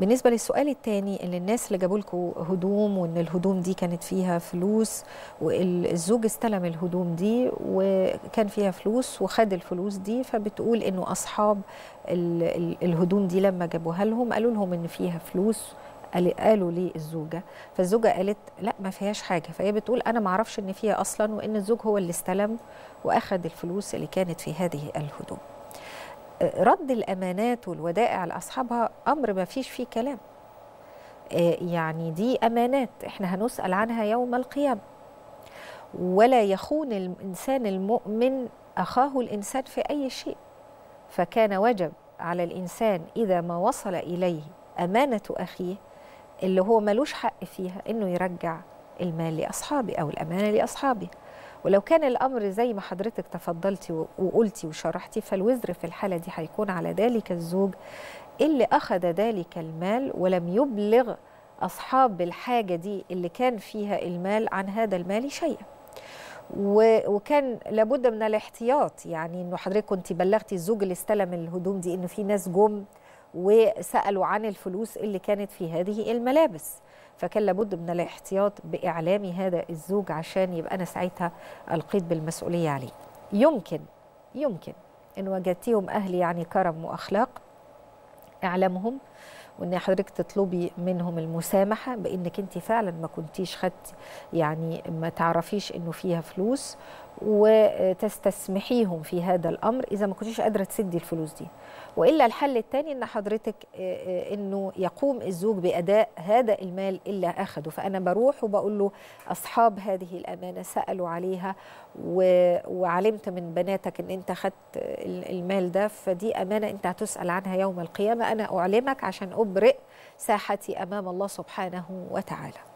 بالنسبة للسؤال الثاني اللي الناس اللي جابوا لكم هدوم وإن الهدوم دي كانت فيها فلوس والزوج استلم الهدوم دي وكان فيها فلوس وخد الفلوس دي فبتقول ال ال الهدوم دي لما جابوها لهم قالوا لهم إن فيها فلوس قالوا لي الزوجة. فالزوجة قالت لأ ما فيهاش حاجة. فهي بتقول أنا ما أعرفش إن فيها أصلا وإن الزوج هو اللي استلم وأخذ الفلوس اللي كانت في هذه الهدوم. رد الأمانات والودائع لأصحابها أمر ما فيش فيه كلام. يعني دي أمانات إحنا هنسأل عنها يوم القيامة. ولا يخون الإنسان المؤمن أخاه الإنسان في أي شيء. فكان وجب على الإنسان إذا ما وصل إليه أمانة أخيه اللي هو ملوش حق فيها إنه يرجع المال لأصحابه أو الامانه لأصحابه. ولو كان الأمر زي ما حضرتك تفضلتي وقلتي وشرحتي فالوزر في الحالة دي هيكون على ذلك الزوج اللي أخذ ذلك المال ولم يبلغ أصحاب الحاجة دي اللي كان فيها المال عن هذا المال شيئا. وكان لابد من الاحتياط يعني إنه حضرتك كنت بلغتي الزوج اللي استلم الهدوم دي إنه في ناس جم وسألوا عن الفلوس اللي كانت في هذه الملابس. فكان لابد من الاحتياط بإعلام هذا الزوج عشان يبقى أنا ساعتها ألقيت بالمسؤولية عليه. يمكن يمكن إن وجدتيهم أهل يعني كرم وأخلاق اعلمهم وإن حضرتك تطلبي منهم المسامحة بإنك أنت فعلا ما كنتيش خدتي يعني ما تعرفيش إنه فيها فلوس وتستسمحيهم في هذا الأمر إذا ما كنتيش قادرة تسدي الفلوس دي. وإلا الحل الثاني إن حضرتك إنه يقوم الزوج بأداء هذا المال اللي أخده. فأنا بروح وبقول له أصحاب هذه الأمانة سألوا عليها وعلمت من بناتك إن أنت خدت المال ده فدي أمانة أنت هتسأل عنها يوم القيامة. أنا أعلمك عشان أبرئ ساحتي أمام الله سبحانه وتعالى.